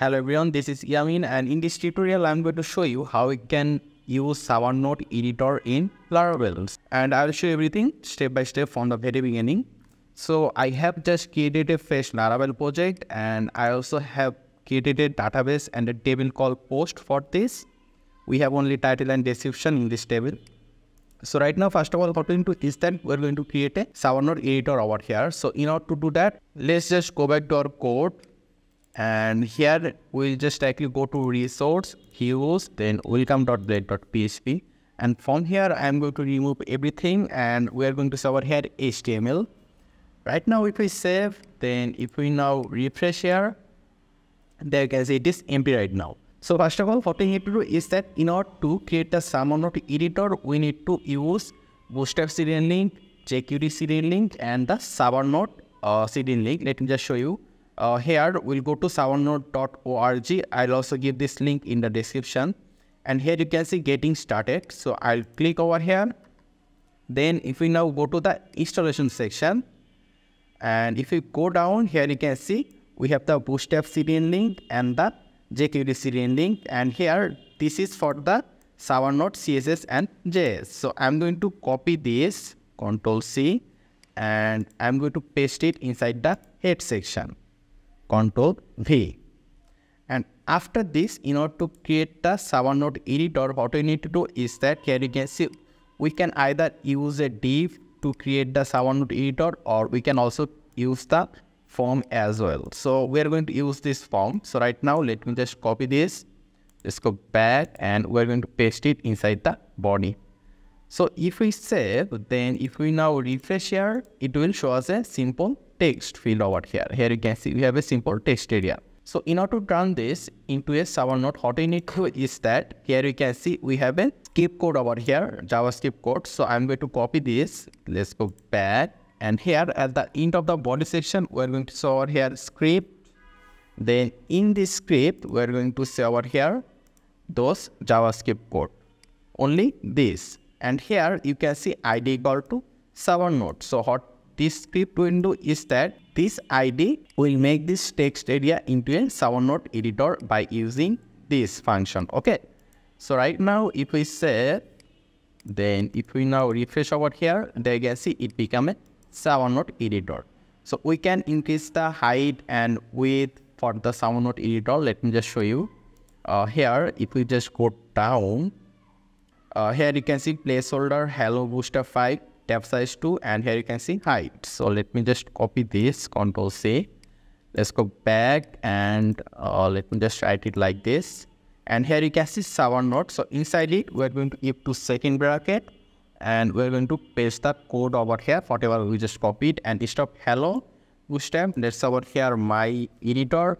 Hello everyone, this is Yamin and in this tutorial I'm going to show you how we can use Summernote editor in Laravel and I'll show everything step by step from the very beginning. So I have just created a fresh Laravel project and I also have created a database and a table called post for this. We have only title and description in this table. So right now, first of all, what we're going to do is that we're going to create a Summernote editor over here. So in order to do that, let's just go back to our code and here we'll just actually go to resource use then welcome.blade.php and from here i'm going to remove everything and we're going to serve here html right now if we save then if we now refresh here there you can see it is empty right now. So first of all what we need to do is that in order to create the Summernote editor we need to use bootstrap cdn link jQuery cdn link and the Summernote uh, cdn link. Let me just show you uh, here we'll go to summernote.org i'll also give this link in the description. And here you can see getting started. So i'll click over here. Then if we now go to the installation section and if you go down here you can see we have the bootstrap cdn link and the jQuery cdn link. And here this is for the Summernote CSS and JS. So I'm going to copy this, Control C, and I'm going to paste it inside the head section. Control V. And after this, in order to create the Summernote editor, what we need to do is that here you can see we can either use a div to create the Summernote editor or we can also use the form as well. So we are going to use this form. So right now, let me just copy this. Let's go back and we're going to paste it inside the body. So if we save, then if we now refresh here, it will show us a simple text field over here. Here you can see we have a simple text area. So in order to turn this into a Summernote, what we need to is that here you can see we have a script code over here, JavaScript code. So I'm going to copy this. Let's go back. And here at the end of the body section, we're going to show over here script. Then in this script, we're going to say over here those JavaScript code. Only this. And here you can see ID equal to summernote. So what this script window is that this ID will make this text area into a Summernote editor by using this function. Okay. So right now, if we say, then if we now refresh over here, there you can see it become a Summernote editor. So we can increase the height and width for the Summernote editor. Let me just show you. Uh, here, if we just go down, uh, here you can see placeholder hello bootstrap 5 tab size 2 and here you can see height. So let me just copy this, control C. Let's go back and uh, let me just write it like this. And here you can see Summernote. So inside it, we're going to give to second bracket and we're going to paste the code over here, whatever we just copied and stop hello bootstrap. Let's over here my editor.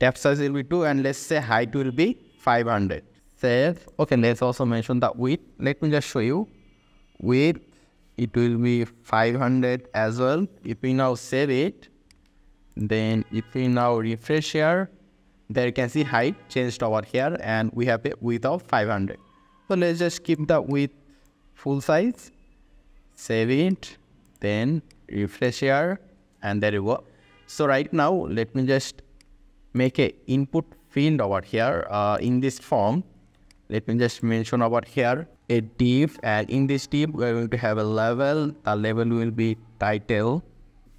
Tab size will be 2 and let's say height will be 500. Save. Okay, let's also mention the width. Let me just show you. Width it will be 500 as well. If we now save it then if we now refresh here there you can see height changed over here and we have a width of 500 so let's just keep the width full size save it then refresh here and there you go. So right now let me just make a input field over here uh, in this form. Let me just mention over here a div and in this div we're going to have a level. The level will be title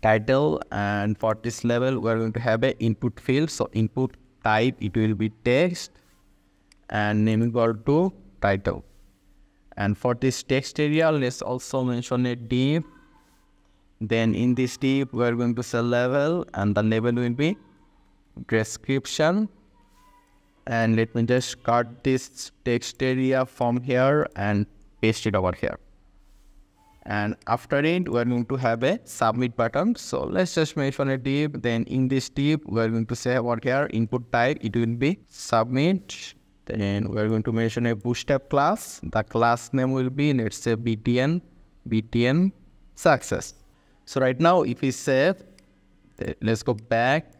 title and for this level we're going to have a input field. So input type it will be text and name equal to title. And for this text area let's also mention a div. Then in this div we're going to say level and the level will be description and let me just cut this text area from here and paste it over here. And after it we're going to have a submit button. So let's just mention a div then in this div we're going to say over here input type it will be submit. Then we're going to mention a bootstrap class. The class name will be let's say btn btn success. So right now if we save let's go back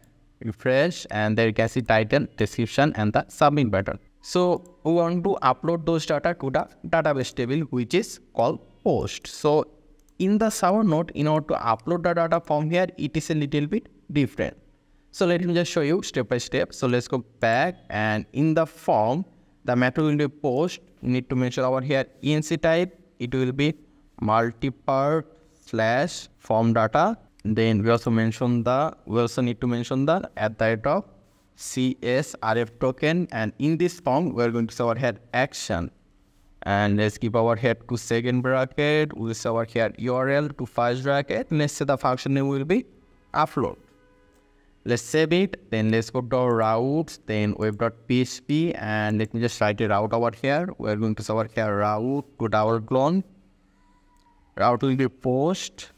refresh and there you can see title description and the submit button so we want to upload those data to the database table which is called post so in the Summernote in order to upload the data from here it is a little bit different So let me just show you step by step. So let's go back and in the form, the method will be post. We need to mention over here ENC type. It will be multi-part slash form data. Then we also mention the, we also need to mention the at the rate of CSRF token. And in this form, we're going to say our head action. And let's keep our head to second bracket. We'll say our head url to first bracket. Let's say the function name will be upload. Let's save it. Then let's go to our routes then web.php and let me just write it out over here. We're going to say our here route to our clone. Route will be post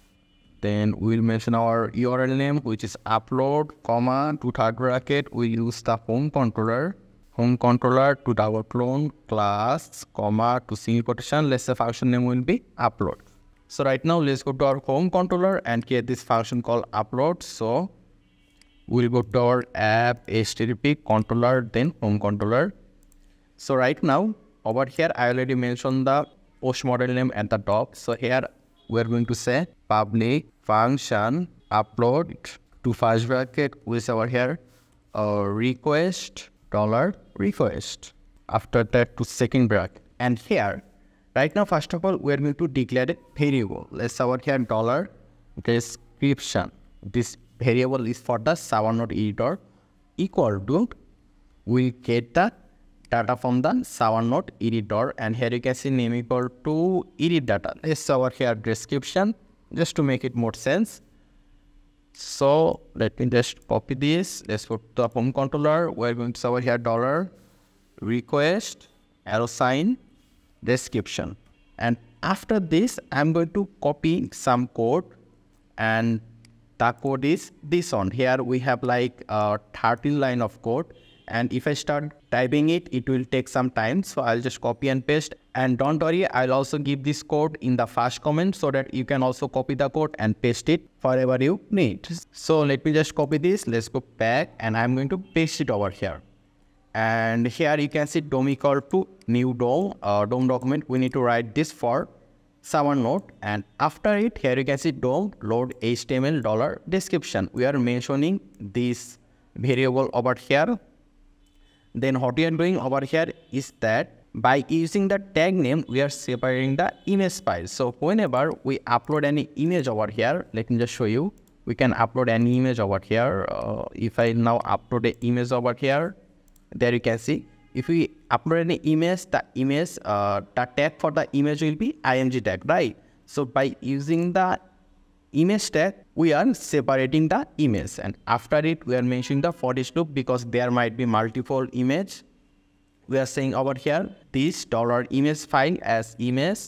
then we'll mention our url name which is upload comma to third bracket we use the home controller. Home controller to our clone class comma to single quotation. Let's say function name will be upload. So right now let's go to our home controller and create this function called upload. So we'll go to our app http controller then home controller. So right now over here i already mentioned the post model name at the top. So here we're going to say public function upload to first bracket with our here request dollar request. After that to second bracket. And here, right now, first of all, we're going to declare a variable. Let's over here dollar description. This variable is for the Summernote editor equal to we get the data from the Summernote editor and here you can see name equal to edit data. Let's over here description just to make it more sense. So let me just copy this. Let's go to the home controller. We're going to serve here dollar request arrow sign description. And after this, I'm going to copy some code and the code is this one. Here we have like uh, a 13 line of code and if I start typing it, it will take some time. So I'll just copy and paste and don't worry, I'll also give this code in the first comment so that you can also copy the code and paste it wherever you need. So let me just copy this. Let's go back and I'm going to paste it over here. And here you can see DOM equal to new DOM, uh, DOM document. We need to write this for Summernote and after it here you can see DOM load HTML dollar description. We are mentioning this variable over here then what we are doing over here is that by using the tag name, we are separating the image file. So whenever we upload any image over here, let me just show you. We can upload any image over here. Uh, if I now upload an image over here, there you can see. If we upload any image, the image, uh, the tag for the image will be img tag, right? So by using the image tag, we are separating the image and after it we are mentioning the for each loop because there might be multiple image. We are saying over here this dollar image file as image.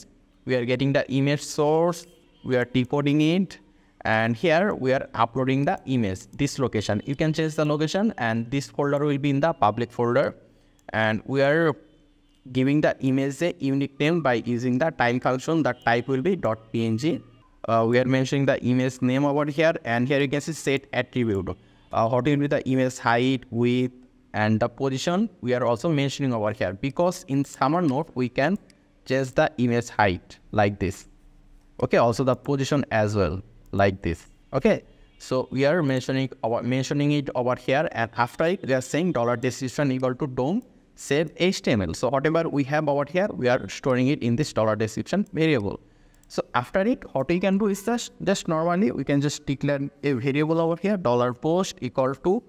We are getting the image source, we are decoding it and here we are uploading the image, this location. You can change the location and this folder will be in the public folder and we are giving the image a unique name by using the time function. The type will be .png uh, we are mentioning the image name over here and here you can see set attribute uh, what will be the image height width and the position we are also mentioning over here because in Summernote we can change the image height like this. Okay also the position as well like this. Okay so we are mentioning our mentioning it over here and after it we are saying dollar description equal to dom save html so whatever we have over here we are storing it in this dollar description variable. So after it, what we can do is just, just normally we can just declare a variable over here, dollar post equal to,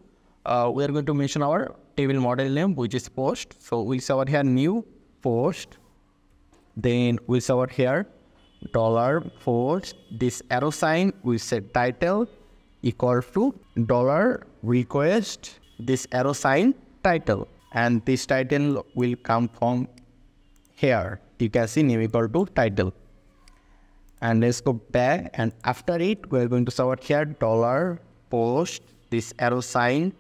uh, we are going to mention our table model name, which is post. So we'll say here new post. Then we'll say here dollar post, this arrow sign, we set title equal to dollar request, this arrow sign title. And this title will come from here. You can see name equal to title and let's go back and after it we're going to select here dollar post this arrow sign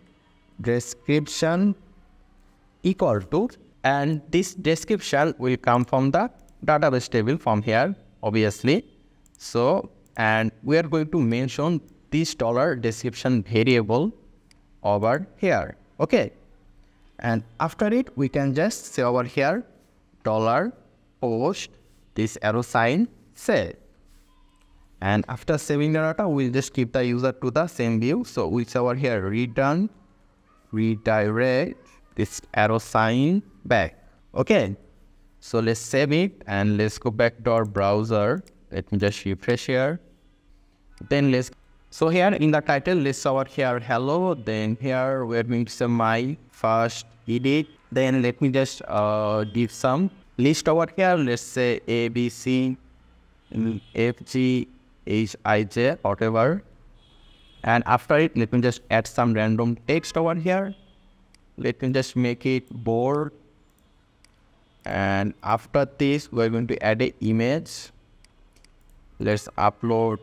description equal to and this description will come from the database table from here obviously. So and we are going to mention this dollar description variable over here okay? And after it we can just say over here dollar post this arrow sign say. And after saving the data we'll just keep the user to the same view. So we'll say over here return redirect this arrow sign back. Okay so let's save it and let's go back to our browser. Let me just refresh here. Then let's so here in the title let's over here. Hello then here we're going to say my first edit. Then let me just uh, give some list over here. Let's say a b c f g h i j whatever and after it let me just add some random text over here. Let me just make it bold. And after this we're going to add an image. Let's upload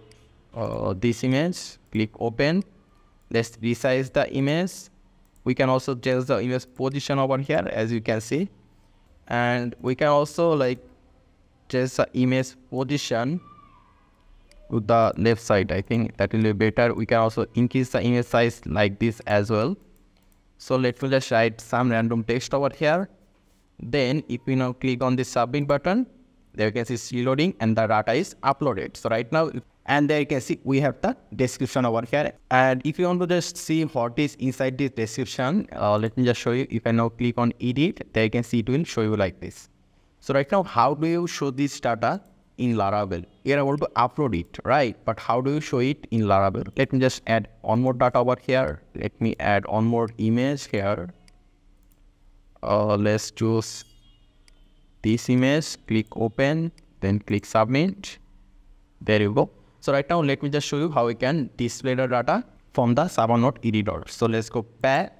uh, this image. Click open. Let's resize the image. We can also change the image position over here as you can see. And we can also like change the image position to the left side. I think that will be better. We can also increase the image size like this as well. So let me just write some random text over here. Then if we now click on the submit button there you can see it's reloading and the data is uploaded. So right now and there you can see we have the description over here. And if you want to just see what is inside this description uh, let me just show you. If i now click on edit there you can see it will show you like this. So right now how do you show this data in Laravel. You're able to upload it, right? But how do you show it in Laravel? Let me just add one more data over here. Let me add one more image here. Uh, let's choose this image, click open, then click submit. There you go. So right now, let me just show you how we can display the data from the Summernote editor. So let's go back.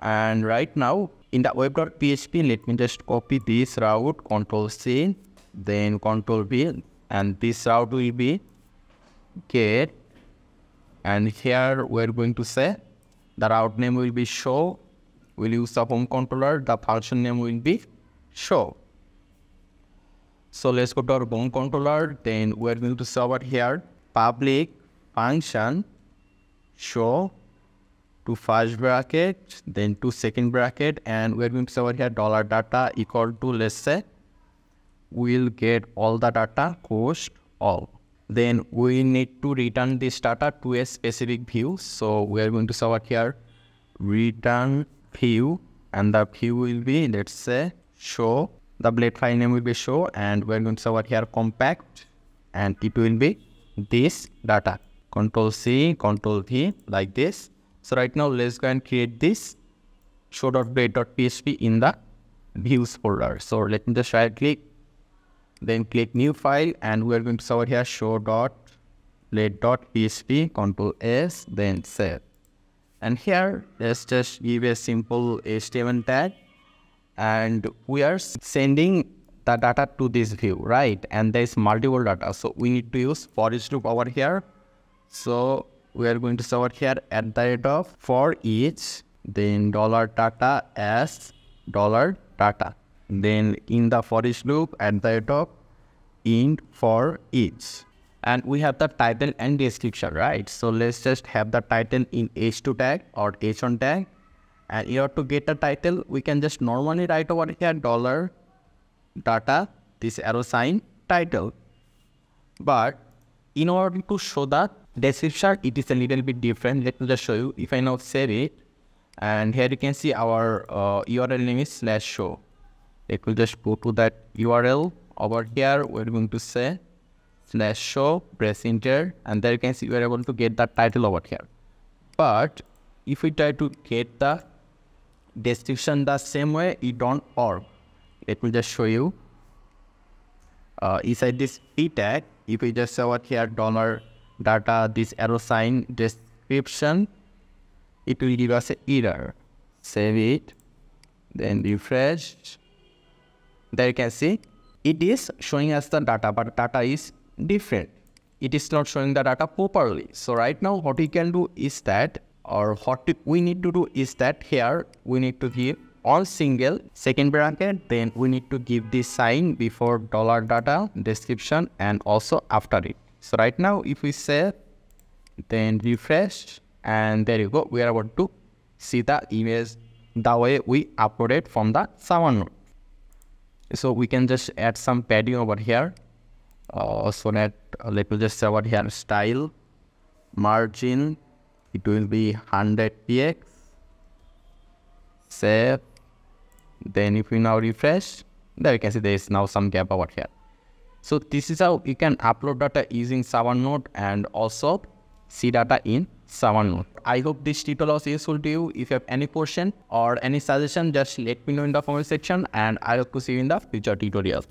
And right now, in the web.php, let me just copy this route, Control C, then control V and this route will be get and here we're going to say the route name will be show. We'll use the home controller. The function name will be show. So let's go to our home controller. Then we're going to say over here public function show to first bracket then to second bracket. And we're going to say over here dollar data equal to let's say we'll get all the data cost all. Then we need to return this data to a specific view. So we are going to select here return view and the view will be let's say show. The blade file name will be show and we're going to select here compact and it will be this data. Control c control v like this. So right now let's go and create this show.blade.php in the views folder. So let me just right click then click new file and we're going to serve here show dot blade dot PHP, control s then save. And here let's just give a simple uh, html tag. And we are sending the data to this view right? And there's multiple data. So we need to use for each loop over here. So we are going to serve here at the rate of for each then dollar data as dollar data then in the for each loop at the top int for each. And we have the title and description right? So let's just have the title in h2 tag or h1 tag. And order to get the title we can just normally write over here dollar data this arrow sign title. But in order to show the description it is a little bit different. Let me just show you. If i now save it and here you can see our uh, url name is slash show it will just go to that url over here we're going to say slash show press enter and there you can see we are able to get the title over here. But if we try to get the description the same way it don't work. Let me just show you. Uh, inside this p tag if we just say over here dollar data this arrow sign description it will give us an error. Save it then refresh there you can see it is showing us the data but data is different. It is not showing the data properly. So right now what we can do is that or what we need to do is that here we need to give all single second bracket then we need to give this sign before dollar data description and also after it. So right now if we say then refresh and there you go. We are able to see the image the way we uploaded from the Summernote so we can just add some padding over here uh, so that uh, let me just say what here style margin it will be 100 px save then if we now refresh there you can see there is now some gap over here. So this is how you can upload data using Node and also see data in Node. I hope this tutorial was useful to you. If you have any question or any suggestion, just let me know in the comment section and I hope to see you in the future tutorials.